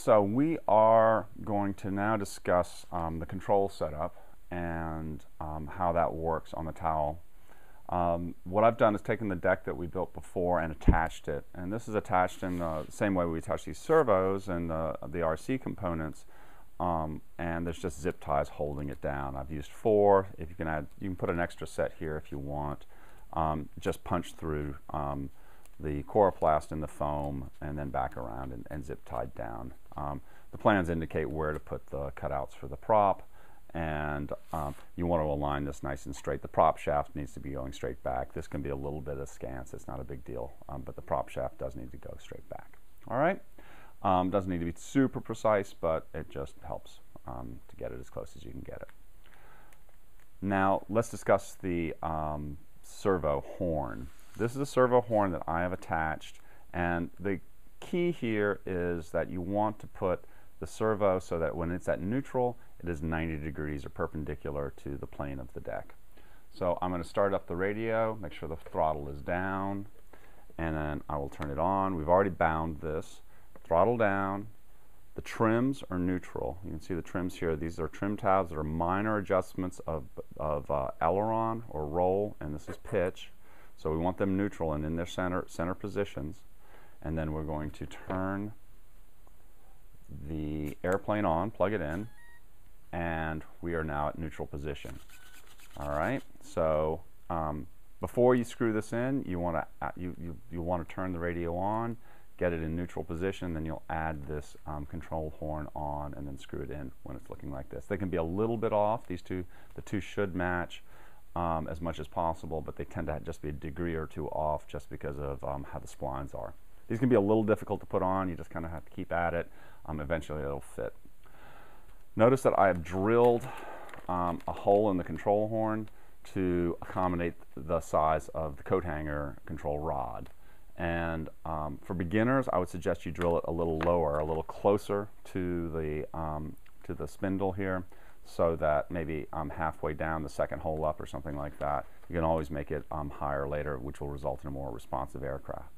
so we are going to now discuss um, the control setup and um, how that works on the towel. Um, what I've done is taken the deck that we built before and attached it. And this is attached in the same way we attach these servos and the, the RC components. Um, and there's just zip ties holding it down. I've used four. If you can add, you can put an extra set here if you want. Um, just punch through um, the coroplast in the foam and then back around and, and zip tied down. Um, the plans indicate where to put the cutouts for the prop and um, you want to align this nice and straight. The prop shaft needs to be going straight back. This can be a little bit askance. It's not a big deal, um, but the prop shaft does need to go straight back. All right? Um, doesn't need to be super precise, but it just helps um, to get it as close as you can get it. Now, let's discuss the um, servo horn. This is a servo horn that I have attached, and the key here is that you want to put the servo so that when it's at neutral, it is 90 degrees or perpendicular to the plane of the deck. So I'm going to start up the radio, make sure the throttle is down, and then I will turn it on. We've already bound this throttle down. The trims are neutral. You can see the trims here. These are trim tabs that are minor adjustments of, of uh, aileron or roll, and this is pitch. So we want them neutral and in their center, center positions. And then we're going to turn the airplane on, plug it in, and we are now at neutral position. All right, so um, before you screw this in, you want to uh, you, you, you want to turn the radio on get it in neutral position, then you'll add this um, control horn on and then screw it in when it's looking like this. They can be a little bit off. These two, the two should match um, as much as possible, but they tend to just be a degree or two off just because of um, how the splines are. These can be a little difficult to put on. You just kind of have to keep at it. Um, eventually it'll fit. Notice that I have drilled um, a hole in the control horn to accommodate the size of the coat hanger control rod. And um, for beginners, I would suggest you drill it a little lower, a little closer to the, um, to the spindle here so that maybe I'm halfway down the second hole up or something like that, you can always make it um, higher later, which will result in a more responsive aircraft.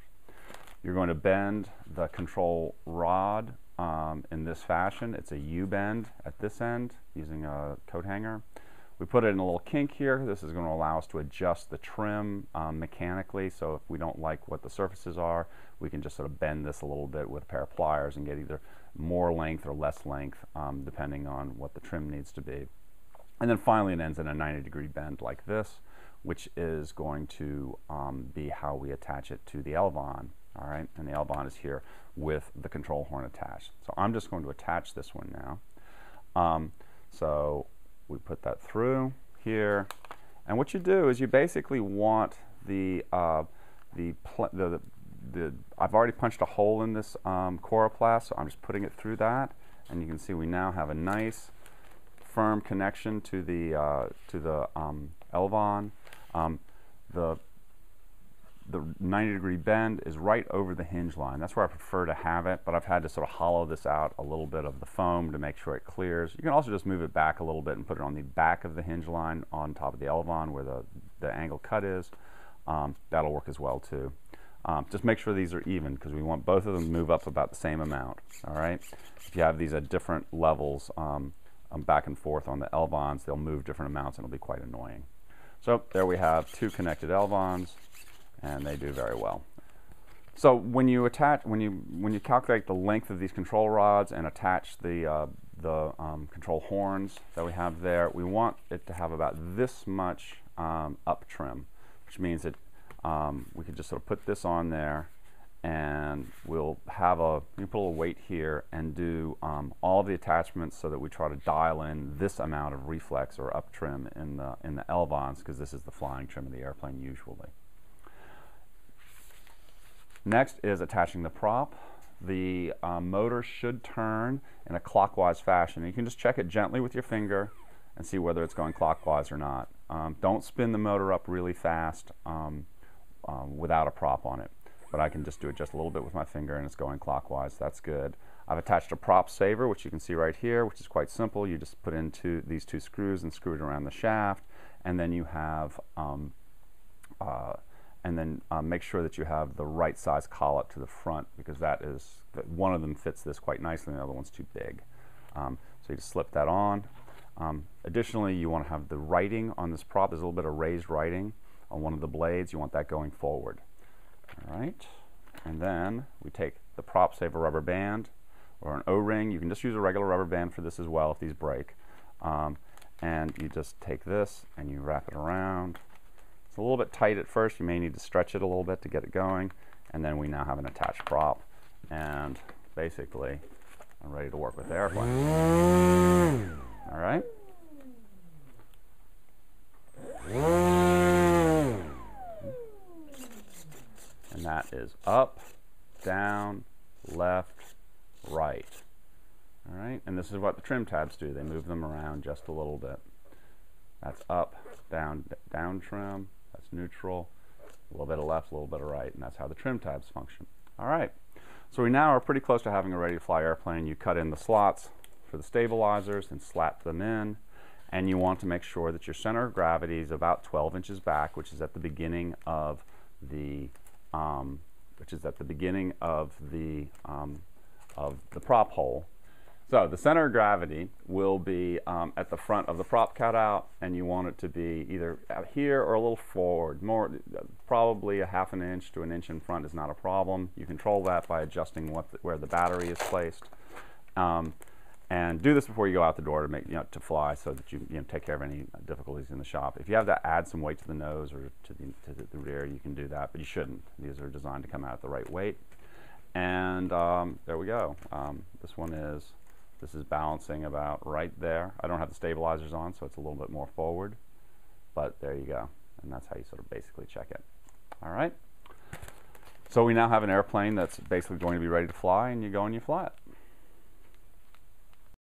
You're going to bend the control rod um, in this fashion. It's a U-bend at this end using a coat hanger. We put it in a little kink here. This is going to allow us to adjust the trim um, mechanically. So if we don't like what the surfaces are, we can just sort of bend this a little bit with a pair of pliers and get either more length or less length um, depending on what the trim needs to be. And then finally it ends in a 90 degree bend like this, which is going to um, be how we attach it to the elevon. All right, and the elevon is here with the control horn attached. So I'm just going to attach this one now. Um, so we put that through here. And what you do is you basically want the, uh, the, the, the, I've already punched a hole in this um, coroplast, so I'm just putting it through that. And you can see we now have a nice firm connection to the, uh, to the um, elevon. Um, the the 90 degree bend is right over the hinge line. That's where I prefer to have it, but I've had to sort of hollow this out a little bit of the foam to make sure it clears. You can also just move it back a little bit and put it on the back of the hinge line on top of the elevon where the, the angle cut is. Um, that'll work as well too. Um, just make sure these are even because we want both of them to move up about the same amount. All right. If you have these at different levels um, um back and forth on the elevons, they'll move different amounts and it'll be quite annoying. So there we have two connected elevons and they do very well. So when you attach, when you when you calculate the length of these control rods and attach the uh, the um, control horns that we have there, we want it to have about this much um, up trim, which means that um, we can just sort of put this on there, and we'll have a we put a little weight here and do um, all the attachments so that we try to dial in this amount of reflex or up trim in the in the elevons because this is the flying trim of the airplane usually. Next is attaching the prop. The um, motor should turn in a clockwise fashion. You can just check it gently with your finger and see whether it's going clockwise or not. Um, don't spin the motor up really fast um, um, without a prop on it. But I can just do it just a little bit with my finger and it's going clockwise. That's good. I've attached a prop saver, which you can see right here, which is quite simple. You just put into these two screws and screw it around the shaft. And then you have um, uh, and then um, make sure that you have the right size collet to the front because that is that one of them fits this quite nicely and the other one's too big. Um, so you just slip that on. Um, additionally, you want to have the writing on this prop. There's a little bit of raised writing on one of the blades. You want that going forward. All right. And then we take the prop, say, a rubber band or an O-ring. You can just use a regular rubber band for this as well if these break. Um, and you just take this and you wrap it around. It's a little bit tight at first. You may need to stretch it a little bit to get it going. And then we now have an attached prop. And basically, I'm ready to work with the airplane. All right? And that is up, down, left, right. All right, and this is what the trim tabs do. They move them around just a little bit. That's up, down, down trim. Neutral. A little bit of left, a little bit of right, and that's how the trim tabs function. All right, so we now are pretty close to having a ready-to-fly airplane. You cut in the slots for the stabilizers and slap them in, and you want to make sure that your center of gravity is about 12 inches back, which is at the beginning of the um, which is at the beginning of the um, of the prop hole. So the center of gravity will be um, at the front of the prop cutout, and you want it to be either out here or a little forward. More, probably a half an inch to an inch in front is not a problem. You control that by adjusting what the, where the battery is placed. Um, and do this before you go out the door to make you know to fly so that you you know take care of any difficulties in the shop. If you have to add some weight to the nose or to the to the, the rear, you can do that, but you shouldn't. These are designed to come out at the right weight. And um, there we go. Um, this one is this is balancing about right there. I don't have the stabilizers on, so it's a little bit more forward, but there you go. And that's how you sort of basically check it. All right. So we now have an airplane that's basically going to be ready to fly, and you go and you fly it.